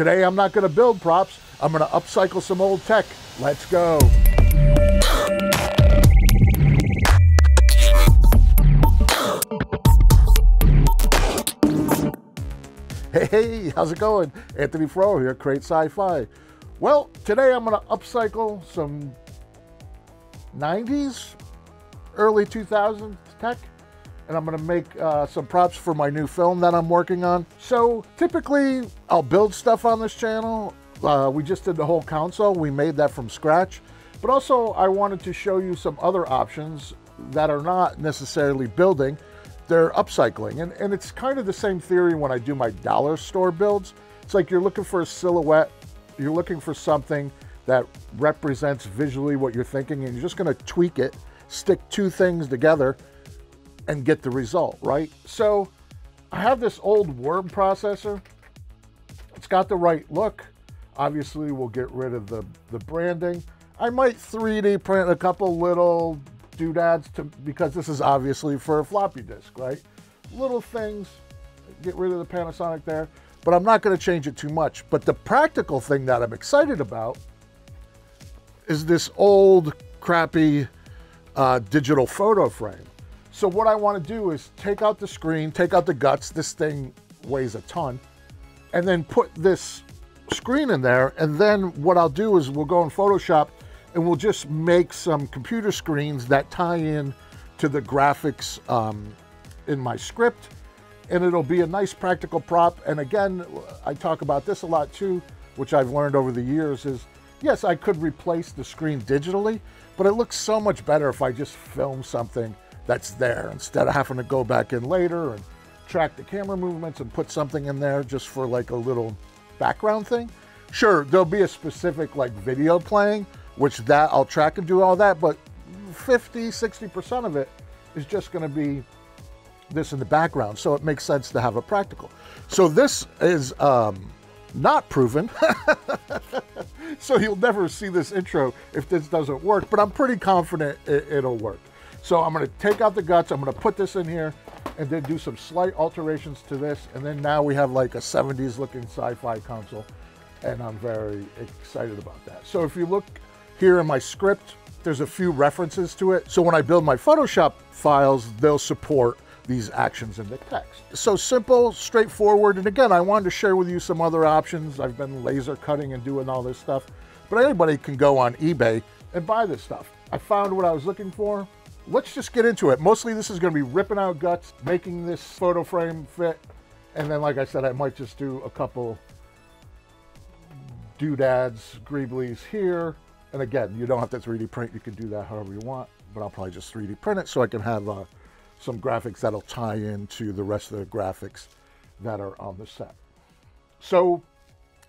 Today I'm not going to build props, I'm going to upcycle some old tech. Let's go. Hey, how's it going? Anthony Fro here, Create Sci-Fi. Well, today I'm going to upcycle some 90s, early 2000s tech, and I'm to make uh, some props for my new film that I'm working on. So typically, I'll build stuff on this channel. Uh, we just did the whole console. We made that from scratch. But also, I wanted to show you some other options that are not necessarily building, they're upcycling. And, and it's kind of the same theory when I do my dollar store builds. It's like you're looking for a silhouette, you're looking for something that represents visually what you're thinking, and you're just gonna tweak it, stick two things together, and get the result, right? So I have this old word processor. It's got the right look. Obviously, we'll get rid of the, the branding. I might 3D print a couple little doodads to because this is obviously for a floppy disk, right? Little things, get rid of the Panasonic there, but I'm not going to change it too much. But the practical thing that I'm excited about is this old crappy uh, digital photo frame. So what I want to do is take out the screen, take out the guts. This thing weighs a ton, and then put this screen in there. And then what I'll do is we'll go in Photoshop and we'll just make some computer screens that tie in to the graphics um, in my script and it'll be a nice practical prop and again I talk about this a lot too which I've learned over the years is yes I could replace the screen digitally but it looks so much better if I just film something that's there instead of having to go back in later and track the camera movements and put something in there just for like a little background thing sure there'll be a specific like video playing which that I'll track and do all that, but 50, 60% of it is just going to be this in the background. So it makes sense to have a practical. So this is um, not proven. so you'll never see this intro if this doesn't work, but I'm pretty confident it, will work. So I'm going to take out the guts. I'm going to put this in here and then do some slight alterations to this. And then now we have like a 70s looking sci-fi console. And I'm very excited about that. So if you look here in my script, there's a few references to it. So when I build my Photoshop files, they'll support these actions in the text. So simple, straightforward. And again, I wanted to share with you some other options. I've been laser cutting and doing all this stuff, but anybody can go on eBay and buy this stuff. I found what I was looking for. Let's just get into it. Mostly this is gonna be ripping out guts, making this photo frame fit. And then, like I said, I might just do a couple doodads, greeblies here, and again, you don't have to 3D print. You can do that however you want, but I'll probably just 3D print it so I can have uh, some graphics that'll tie into the rest of the graphics that are on the set. So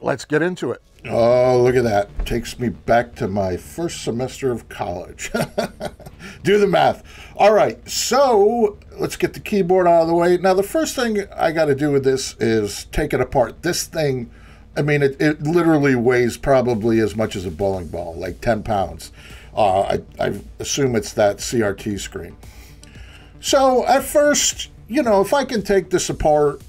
let's get into it. Oh, look at that. Takes me back to my first semester of college. Do the math. All right, so let's get the keyboard out of the way. Now, the first thing I got to do with this is take it apart. This thing I mean, it, it literally weighs probably as much as a bowling ball, like 10 pounds. Uh, I, I assume it's that CRT screen. So at first, you know, if I can take this apart,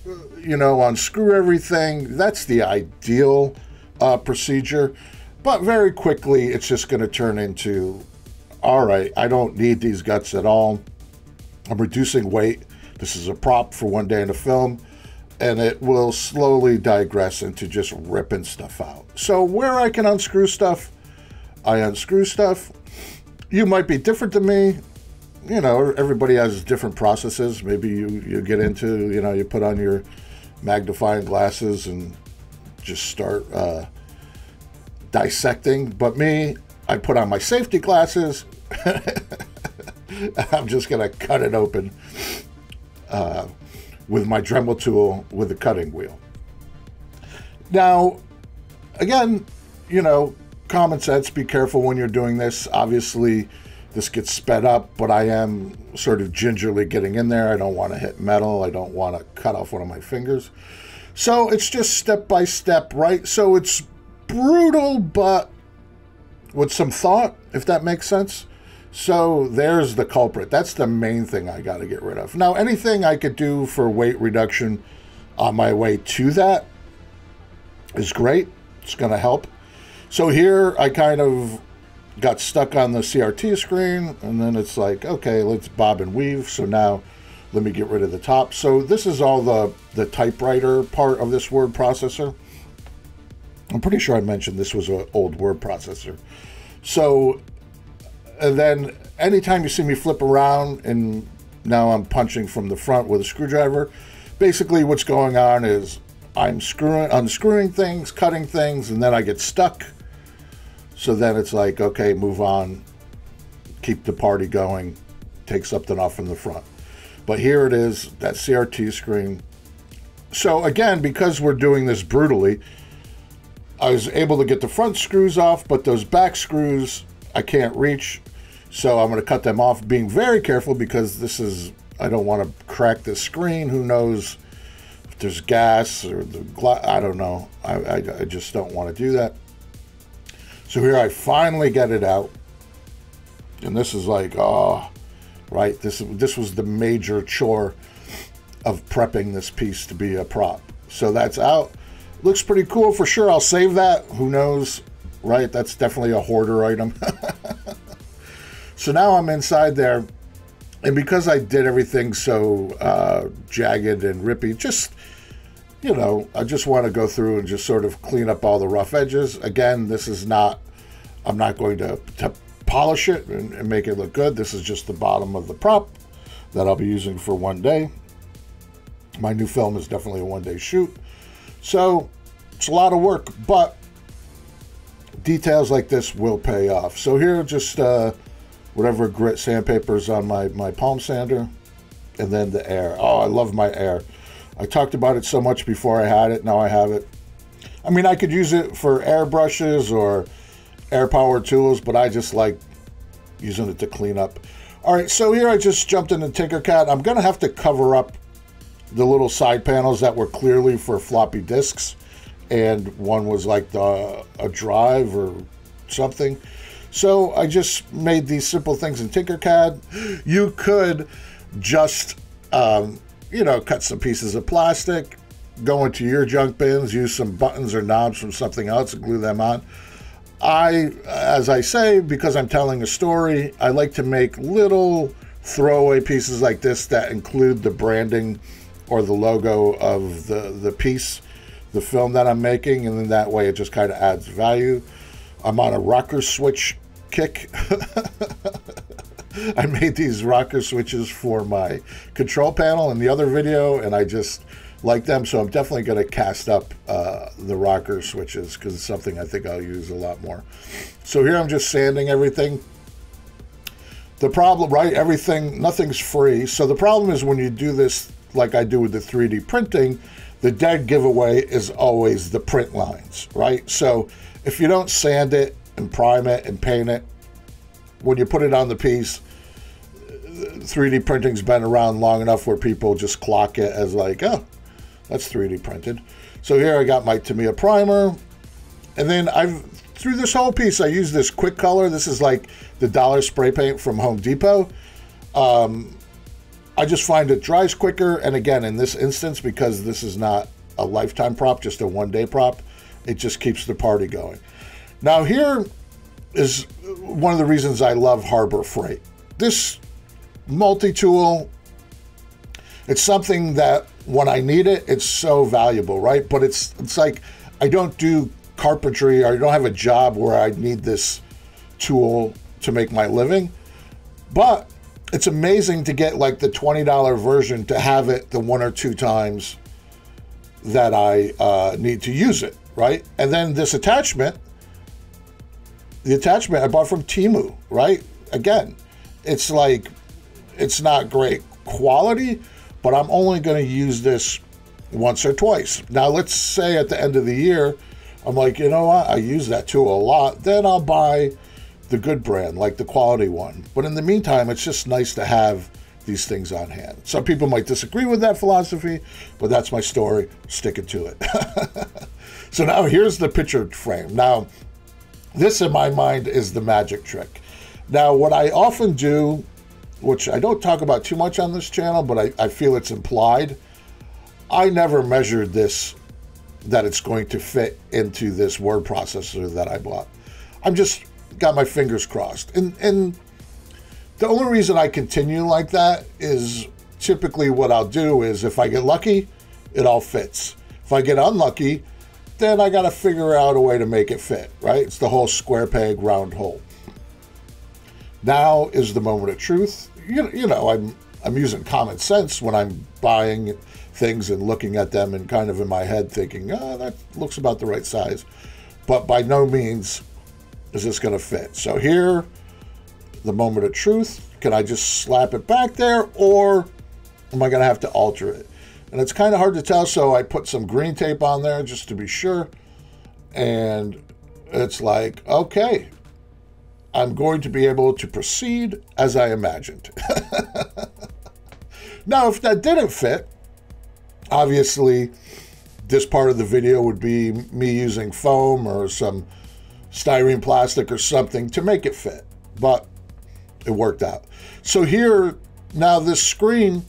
you know, unscrew everything, that's the ideal uh, procedure. But very quickly, it's just going to turn into, all right, I don't need these guts at all. I'm reducing weight. This is a prop for one day in a film and it will slowly digress into just ripping stuff out. So where I can unscrew stuff, I unscrew stuff. You might be different than me. You know, everybody has different processes. Maybe you, you get into, you know, you put on your magnifying glasses and just start uh, dissecting. But me, I put on my safety glasses. I'm just going to cut it open. Uh, with my Dremel tool with a cutting wheel. Now, again, you know, common sense, be careful when you're doing this. Obviously, this gets sped up, but I am sort of gingerly getting in there. I don't want to hit metal. I don't want to cut off one of my fingers. So it's just step by step, right? So it's brutal, but with some thought, if that makes sense. So there's the culprit. That's the main thing I got to get rid of. Now, anything I could do for weight reduction on my way to that, is great. It's going to help. So here I kind of got stuck on the CRT screen and then it's like, okay, let's bob and weave. So now let me get rid of the top. So this is all the, the typewriter part of this word processor. I'm pretty sure I mentioned this was an old word processor. So, and then anytime you see me flip around and now I'm punching from the front with a screwdriver, basically what's going on is I'm screwing, unscrewing things, cutting things, and then I get stuck. So then it's like, okay, move on, keep the party going, take something off from the front. But here it is, that CRT screen. So again, because we're doing this brutally, I was able to get the front screws off, but those back screws I can't reach. So I'm going to cut them off, being very careful because this is, I don't want to crack the screen. Who knows if there's gas or the glass, I don't know. I, I, I just don't want to do that. So here I finally get it out. And this is like, oh, right? This, this was the major chore of prepping this piece to be a prop. So that's out. Looks pretty cool for sure. I'll save that. Who knows, right? That's definitely a hoarder item. so now I'm inside there. And because I did everything so uh, jagged and rippy, just, you know, I just want to go through and just sort of clean up all the rough edges. Again, this is not, I'm not going to, to polish it and, and make it look good. This is just the bottom of the prop that I'll be using for one day. My new film is definitely a one day shoot. So it's a lot of work, but details like this will pay off. So here, just uh, whatever grit sandpaper is on my, my palm sander, and then the air. Oh, I love my air. I talked about it so much before I had it. Now I have it. I mean, I could use it for airbrushes or air power tools, but I just like using it to clean up. All right, so here I just jumped into Tinkercad. I'm to have to cover up the little side panels that were clearly for floppy disks and one was like the, a drive or something. So I just made these simple things in Tinkercad. You could just, um, you know, cut some pieces of plastic, go into your junk bins, use some buttons or knobs from something else and glue them on. I, as I say, because I'm telling a story, I like to make little throwaway pieces like this that include the branding or the logo of the, the piece, the film that I'm making, and then that way it just kind of adds value. I'm on a rocker switch kick. I made these rocker switches for my control panel in the other video, and I just like them. So I'm definitely going to cast up uh, the rocker switches because it's something I think I'll use a lot more. So here I'm just sanding everything. The problem, right? Everything, nothing's free. So the problem is when you do this like I do with the 3D printing, the dead giveaway is always the print lines, right? So if you don't sand it and prime it and paint it, when you put it on the piece, 3D printing's been around long enough where people just clock it as like, oh, that's 3D printed. So here I got my Tamiya primer. And then I've, through this whole piece, I use this quick color. This is like the dollar spray paint from Home Depot. Um, I just find it dries quicker. And again, in this instance, because this is not a lifetime prop, just a one day prop, it just keeps the party going. Now, here is one of the reasons I love Harbor Freight. This multi tool, it's something that when I need it, it's so valuable, right? But it's it's like I don't do carpentry or I don't have a job where I need this tool to make my living. But it's amazing to get like the $20 version to have it the one or two times that I uh, need to use it, right? And then this attachment, the attachment I bought from Temu, right? Again, it's like, it's not great quality, but I'm only going to use this once or twice. Now, let's say at the end of the year, I'm like, you know what? I use that tool a lot. Then I'll buy the good brand, like the quality one. But in the meantime, it's just nice to have these things on hand. Some people might disagree with that philosophy, but that's my story. Sticking to it. so now here's the picture frame. Now, this in my mind is the magic trick. Now, what I often do, which I don't talk about too much on this channel, but I, I feel it's implied, I never measured this that it's going to fit into this word processor that I bought. I'm just got my fingers crossed. And and the only reason I continue like that is typically what I'll do is if I get lucky, it all fits. If I get unlucky, then I got to figure out a way to make it fit, right? It's the whole square peg, round hole. Now is the moment of truth. You, you know, I'm I'm using common sense when I'm buying things and looking at them and kind of in my head thinking, oh, that looks about the right size. But by no means is this going to fit. So here, the moment of truth. Can I just slap it back there or am I going to have to alter it? And it's kind of hard to tell, so I put some green tape on there just to be sure. And it's like, okay, I'm going to be able to proceed as I imagined. now, if that didn't fit, obviously this part of the video would be me using foam or some styrene plastic or something to make it fit, but it worked out. So here, now this screen,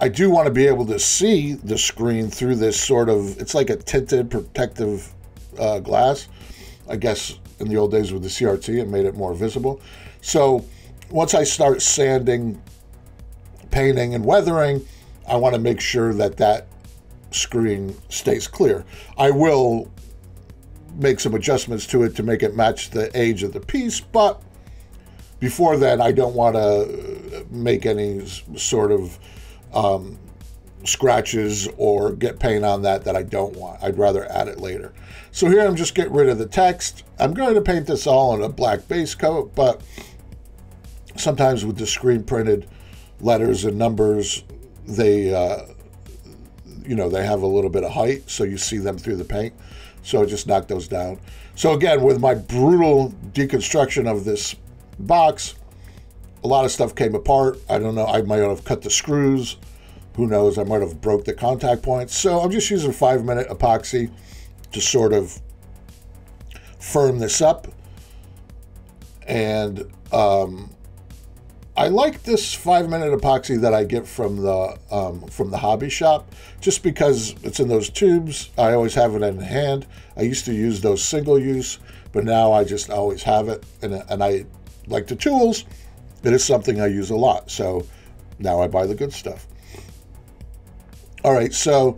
I do want to be able to see the screen through this sort of, it's like a tinted protective uh, glass. I guess in the old days with the CRT, it made it more visible. So once I start sanding, painting, and weathering, I want to make sure that that screen stays clear. I will make some adjustments to it to make it match the age of the piece, but before then, I don't want to make any sort of um, scratches or get paint on that that I don't want. I'd rather add it later. So here I'm just getting rid of the text. I'm going to paint this all on a black base coat, but sometimes with the screen printed letters and numbers, they, uh, you know, they have a little bit of height, so you see them through the paint. So I just knock those down. So again, with my brutal deconstruction of this box, a lot of stuff came apart. I don't know. I might have cut the screws. Who knows? I might have broke the contact points. So I'm just using five minute epoxy to sort of firm this up. And um, I like this five minute epoxy that I get from the um, from the hobby shop, just because it's in those tubes. I always have it in hand. I used to use those single use, but now I just always have it, and and I like the tools. It is something I use a lot, so now I buy the good stuff. All right, so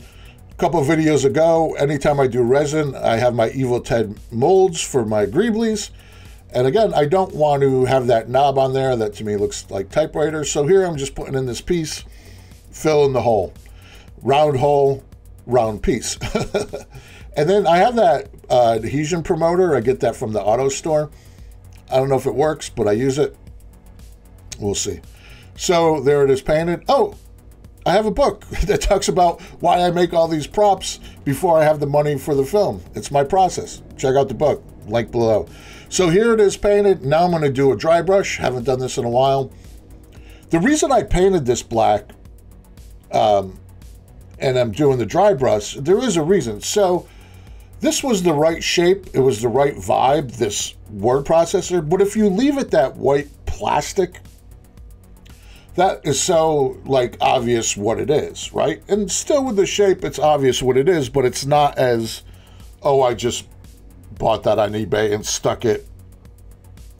a couple videos ago, anytime I do resin, I have my Evil Ted molds for my Greeblies. And again, I don't want to have that knob on there. That to me looks like typewriter. So here I'm just putting in this piece, fill in the hole. Round hole, round piece. and then I have that uh, adhesion promoter. I get that from the auto store. I don't know if it works, but I use it. We'll see. So there it is painted. Oh, I have a book that talks about why I make all these props before I have the money for the film. It's my process. Check out the book, link below. So here it is painted. Now I'm going to do a dry brush. Haven't done this in a while. The reason I painted this black um, and I'm doing the dry brush, there is a reason. So this was the right shape. It was the right vibe, this word processor. But if you leave it that white plastic that is so like obvious what it is, right? And still with the shape, it's obvious what it is, but it's not as, oh, I just bought that on eBay and stuck it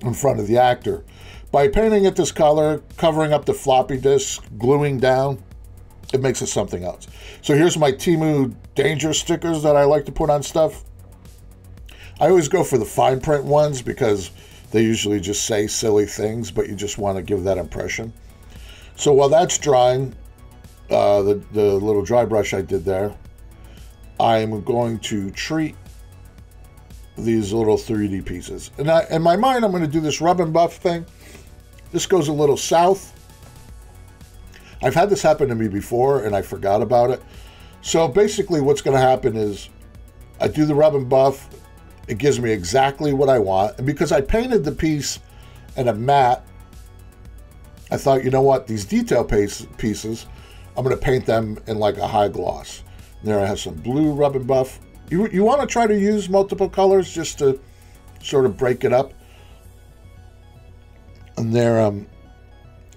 in front of the actor. By painting it this color, covering up the floppy disk, gluing down, it makes it something else. So here's my Temu Danger stickers that I like to put on stuff. I always go for the fine print ones because they usually just say silly things, but you just want to give that impression. So while that's drying, uh, the, the little dry brush I did there, I'm going to treat these little 3D pieces. And I, in my mind, I'm going to do this rub and buff thing. This goes a little south. I've had this happen to me before and I forgot about it. So basically what's going to happen is I do the rub and buff. It gives me exactly what I want. And because I painted the piece in a matte I thought, you know what, these detail pieces, I'm going to paint them in like a high gloss. There I have some blue rub and buff. You, you want to try to use multiple colors just to sort of break it up. And there I'm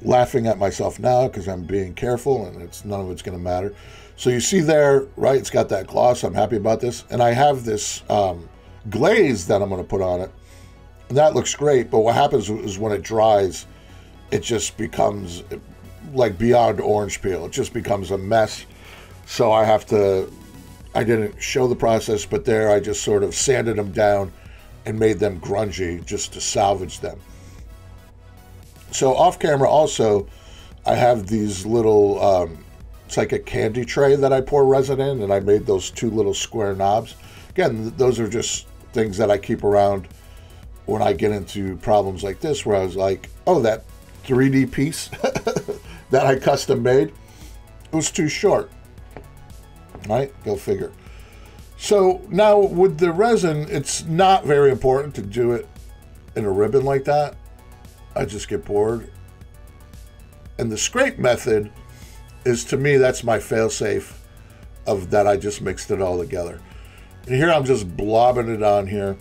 laughing at myself now because I'm being careful and it's none of it's going to matter. So you see there, right? It's got that gloss. I'm happy about this. And I have this um, glaze that I'm going to put on it. And that looks great. But what happens is when it dries, it just becomes like beyond orange peel. It just becomes a mess. So I have to, I didn't show the process, but there I just sort of sanded them down and made them grungy just to salvage them. So off camera also, I have these little, um, it's like a candy tray that I pour resin in, and I made those two little square knobs. Again, those are just things that I keep around when I get into problems like this, where I was like, oh, that 3D piece that I custom made, it was too short. Right? Go figure. So now with the resin, it's not very important to do it in a ribbon like that. I just get bored. And the scrape method is to me, that's my failsafe of that I just mixed it all together. And here I'm just blobbing it on here.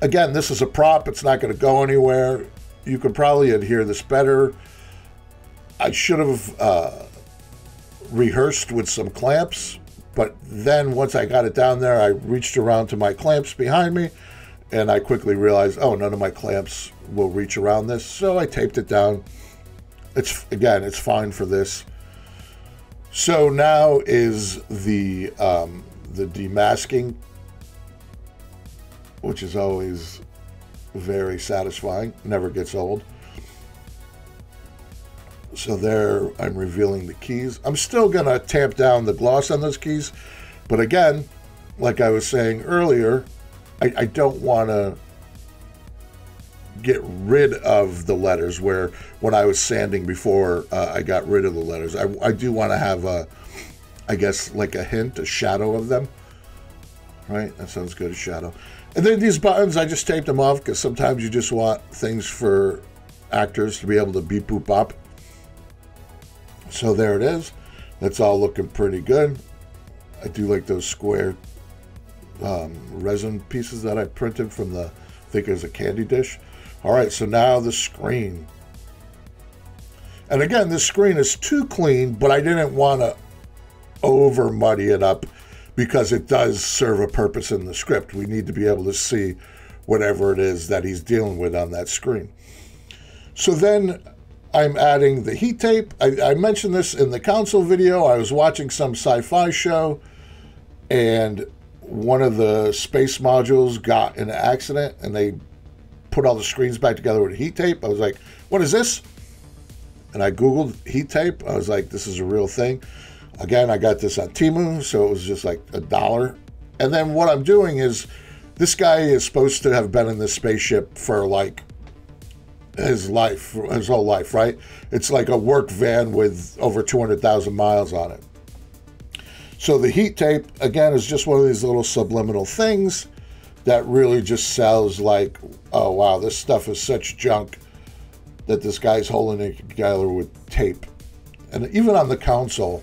Again, this is a prop. It's not going to go anywhere. You could probably adhere this better. I should have uh, rehearsed with some clamps, but then once I got it down there, I reached around to my clamps behind me and I quickly realized, oh, none of my clamps will reach around this. So I taped it down. It's again, it's fine for this. So now is the um, the demasking, which is always very satisfying, never gets old. So there, I'm revealing the keys. I'm still gonna tamp down the gloss on those keys, but again, like I was saying earlier, I, I don't want to get rid of the letters where when I was sanding before uh, I got rid of the letters. I, I do want to have a, I guess like a hint, a shadow of them. Right? That sounds good, a shadow. And then these buttons, I just taped them off because sometimes you just want things for actors to be able to beep boop up. So there it is. That's all looking pretty good. I do like those square um, resin pieces that I printed from the, I think it was a candy dish. All right, so now the screen. And again, this screen is too clean, but I didn't want to over muddy it up because it does serve a purpose in the script. We need to be able to see whatever it is that he's dealing with on that screen. So then I'm adding the heat tape. I, I mentioned this in the console video. I was watching some sci-fi show and one of the space modules got in an accident and they put all the screens back together with heat tape. I was like, what is this? And I Googled heat tape. I was like, this is a real thing. Again, I got this on Temu, so it was just like a dollar. And then what I'm doing is this guy is supposed to have been in this spaceship for like his life, his whole life, right? It's like a work van with over 200,000 miles on it. So the heat tape, again, is just one of these little subliminal things that really just sounds like, oh wow, this stuff is such junk that this guy's holding it together with tape. And even on the console,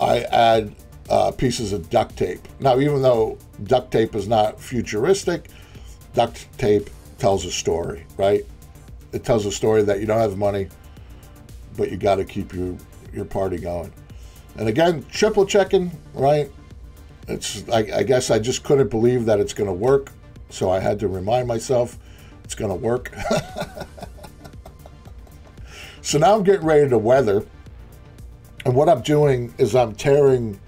I add uh, pieces of duct tape. Now, even though duct tape is not futuristic, duct tape tells a story, right? It tells a story that you don't have money, but you got to keep your, your party going. And again, triple checking, right? It's I, I guess I just couldn't believe that it's going to work, so I had to remind myself it's going to work. so now I'm getting ready to weather, and what I'm doing is I'm tearing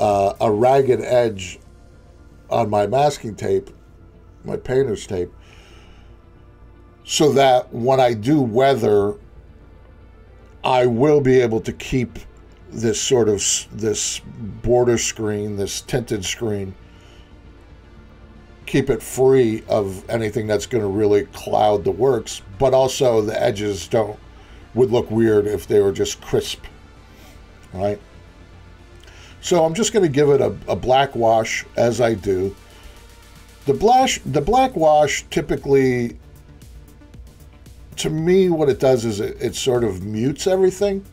uh, a ragged edge on my masking tape, my painter's tape, so that when I do weather, I will be able to keep this sort of this border screen, this tinted screen, keep it free of anything that's going to really cloud the works, but also the edges don't would look weird if they were just crisp, right? So I'm just going to give it a, a black wash as I do. The black, the black wash typically, to me, what it does is it, it sort of mutes everything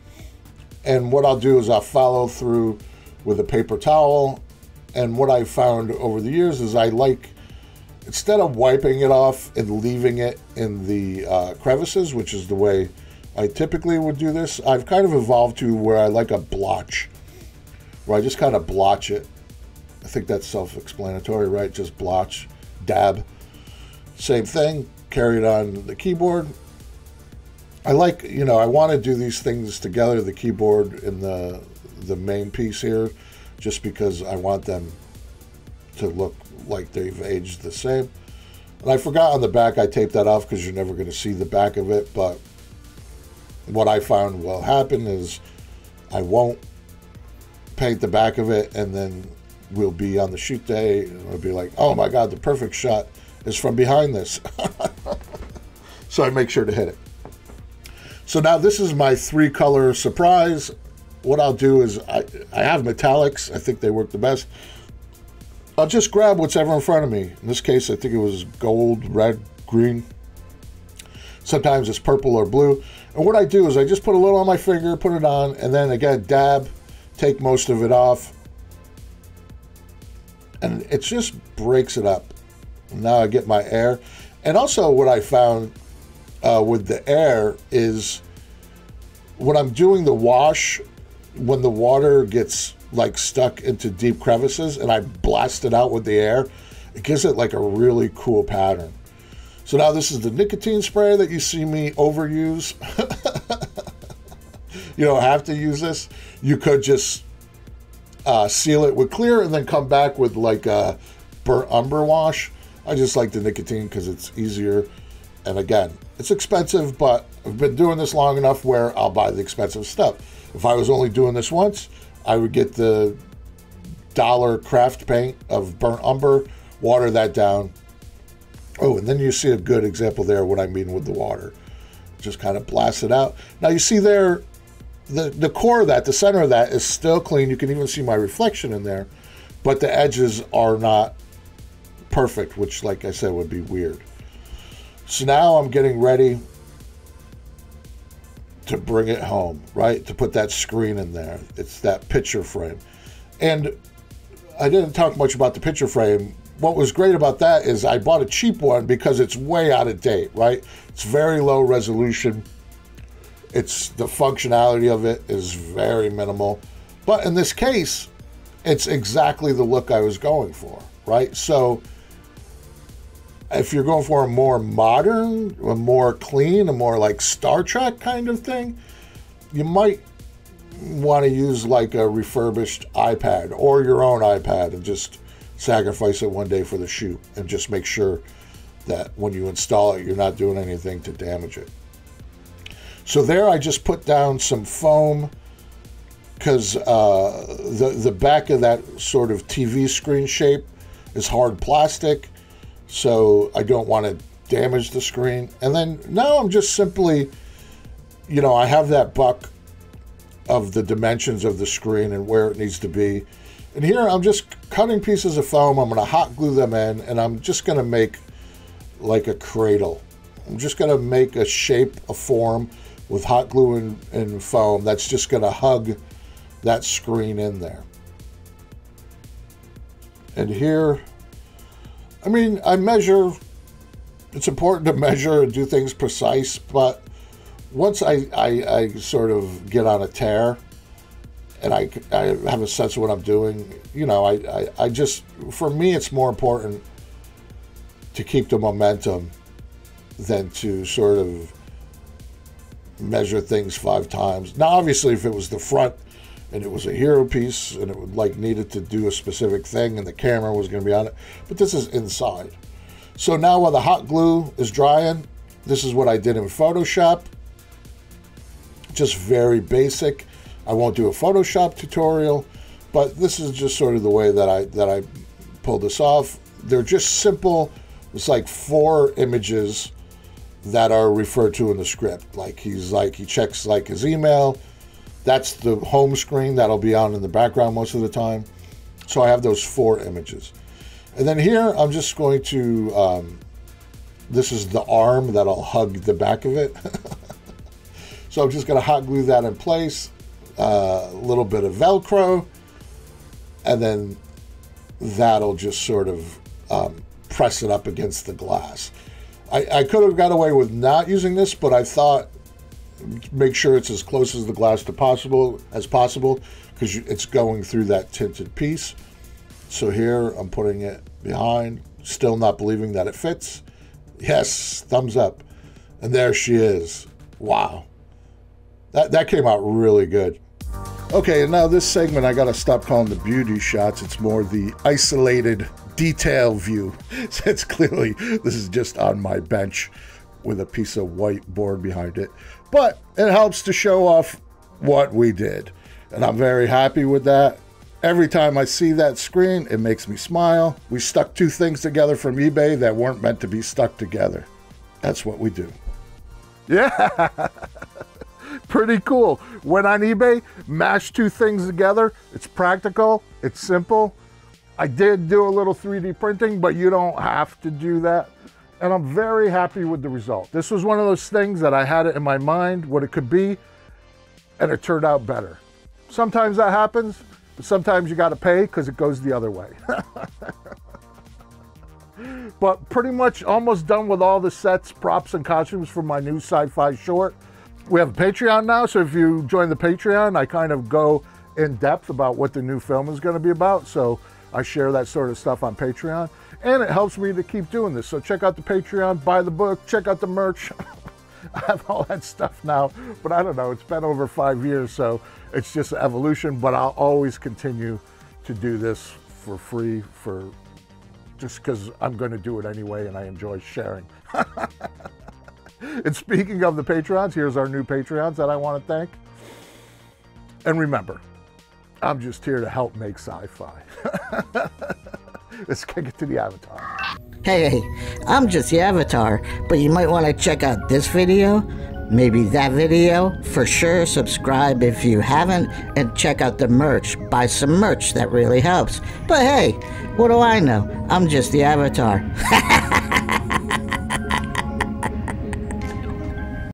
and what I'll do is I'll follow through with a paper towel. And what I've found over the years is I like, instead of wiping it off and leaving it in the uh, crevices, which is the way I typically would do this. I've kind of evolved to where I like a blotch, where I just kind of blotch it. I think that's self-explanatory, right? Just blotch, dab. Same thing, carry it on the keyboard. I like, you know, I want to do these things together, the keyboard and the the main piece here, just because I want them to look like they've aged the same. And I forgot on the back, I taped that off because you're never going to see the back of it. But what I found will happen is I won't paint the back of it and then we'll be on the shoot day and it'll be like, oh my God, the perfect shot is from behind this. so I make sure to hit it. So now this is my three color surprise. What I'll do is I, I have metallics. I think they work the best. I'll just grab what's ever in front of me. In this case, I think it was gold, red, green. Sometimes it's purple or blue. And what I do is I just put a little on my finger, put it on, and then again, dab, take most of it off. And it just breaks it up. Now I get my air. And also what I found uh, with the air is when I'm doing the wash, when the water gets like stuck into deep crevices and I blast it out with the air, it gives it like a really cool pattern. So now this is the nicotine spray that you see me overuse. you don't have to use this. You could just uh, seal it with clear and then come back with like a burnt umber wash. I just like the nicotine because it's easier. And again, it's expensive, but I've been doing this long enough where I'll buy the expensive stuff. If I was only doing this once, I would get the dollar craft paint of burnt umber, water that down. Oh, and then you see a good example there what I mean with the water. Just kind of blast it out. Now you see there, the, the core of that, the center of that is still clean. You can even see my reflection in there, but the edges are not perfect, which like I said would be weird. So now I'm getting ready to bring it home, right? To put that screen in there. It's that picture frame. And I didn't talk much about the picture frame. What was great about that is I bought a cheap one because it's way out of date, right? It's very low resolution. It's the functionality of it is very minimal. But in this case, it's exactly the look I was going for, right? So if you're going for a more modern, a more clean, a more like Star Trek kind of thing, you might want to use like a refurbished iPad or your own iPad and just sacrifice it one day for the shoot and just make sure that when you install it, you're not doing anything to damage it. So there I just put down some foam because uh, the, the back of that sort of TV screen shape is hard plastic so I don't want to damage the screen. And then now I'm just simply, you know, I have that buck of the dimensions of the screen and where it needs to be. And here I'm just cutting pieces of foam. I'm going to hot glue them in and I'm just going to make like a cradle. I'm just going to make a shape, a form with hot glue and, and foam that's just going to hug that screen in there. And here I mean, I measure, it's important to measure and do things precise, but once I, I, I sort of get on a tear and I, I have a sense of what I'm doing, you know, I, I, I just, for me, it's more important to keep the momentum than to sort of measure things five times. Now, obviously, if it was the front and it was a hero piece and it would like needed to do a specific thing and the camera was going to be on it but this is inside. So now while the hot glue is drying this is what I did in Photoshop. Just very basic I won't do a Photoshop tutorial but this is just sort of the way that I that I pulled this off they're just simple it's like four images that are referred to in the script like he's like he checks like his email that's the home screen that'll be on in the background most of the time. So I have those four images. And then here, I'm just going to, um, this is the arm that'll hug the back of it. so I'm just going to hot glue that in place, a little bit of Velcro, and then that'll just sort of um, press it up against the glass. I, I could have got away with not using this, but I thought make sure it's as close as the glass to possible as possible because it's going through that tinted piece. So here I'm putting it behind, still not believing that it fits. Yes, thumbs up. And there she is. Wow. That, that came out really good. Okay, and now this segment I gotta stop calling the beauty shots. It's more the isolated detail view. Since clearly this is just on my bench with a piece of white board behind it. But it helps to show off what we did. And I'm very happy with that. Every time I see that screen, it makes me smile. We stuck two things together from eBay that weren't meant to be stuck together. That's what we do. Yeah. Pretty cool. Went on eBay, mashed two things together. It's practical, it's simple. I did do a little 3D printing, but you don't have to do that. And I'm very happy with the result. This was one of those things that I had it in my mind, what it could be, and it turned out better. Sometimes that happens, but sometimes you gotta pay because it goes the other way. but pretty much almost done with all the sets, props, and costumes for my new sci-fi short. We have a Patreon now, so if you join the Patreon, I kind of go in depth about what the new film is going to be about. So I share that sort of stuff on Patreon, and it helps me to keep doing this. So check out the Patreon, buy the book, check out the merch. I have all that stuff now, but I don't know. It's been over five years, so it's just evolution. But I'll always continue to do this for free for just because I'm going to do it anyway, and I enjoy sharing. and speaking of the Patreons, here's our new Patreons that I want to thank. And remember, I'm just here to help make sci-fi. Let's kick it to the avatar. Hey, I'm just the avatar, but you might want to check out this video, maybe that video. For sure, subscribe if you haven't, and check out the merch. Buy some merch, that really helps. But hey, what do I know? I'm just the avatar.